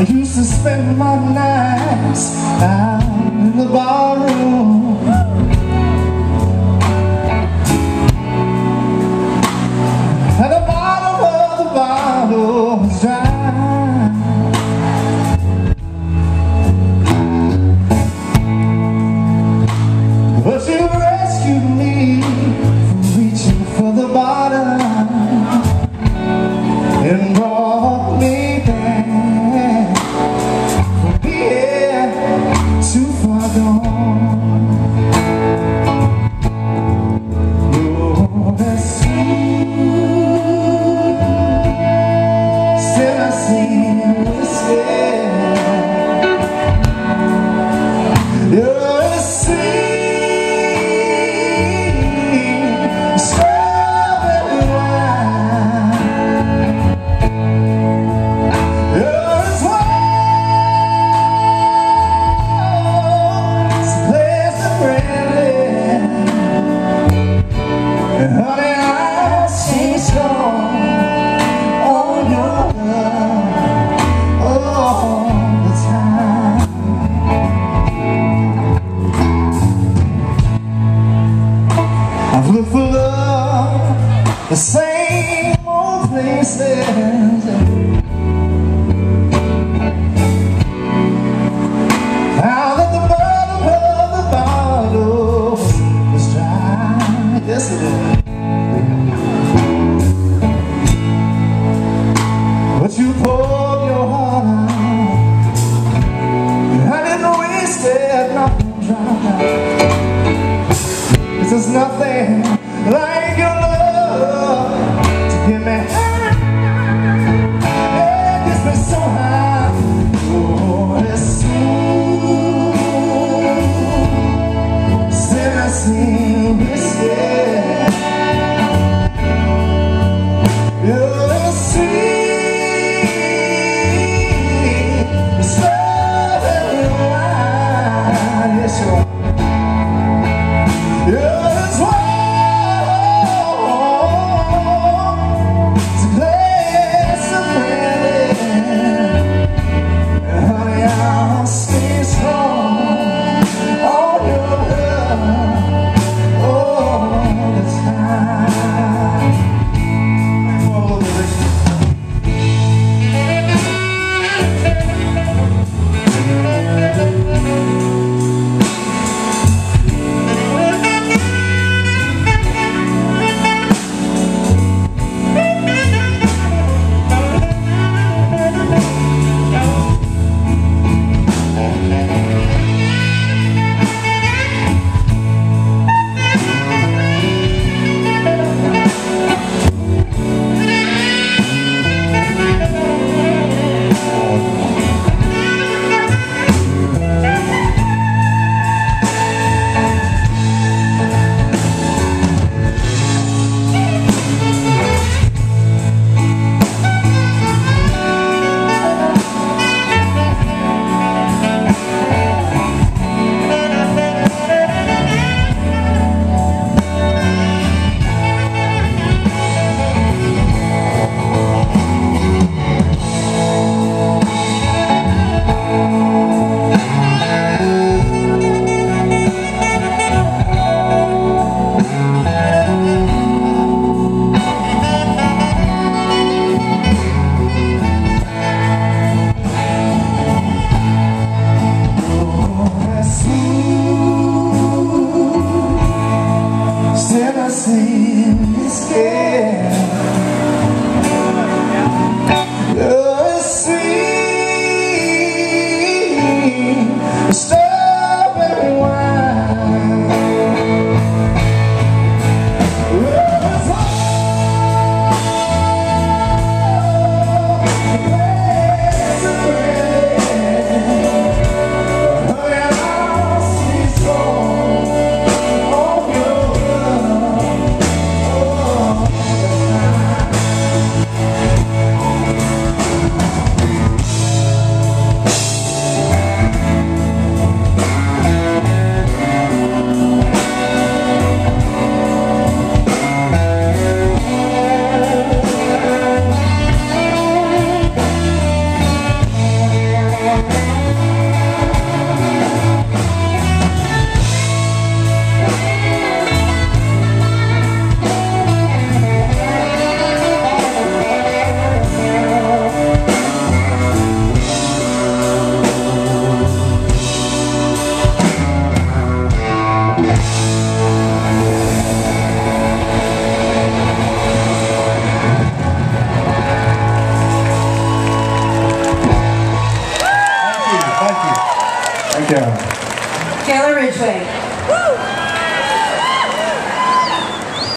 I used to spend my nights out in the barroom. the same old places. Now that the of the bottle dry, yes it is. But you your heart out, and I didn't waste it. Stay Ridgway.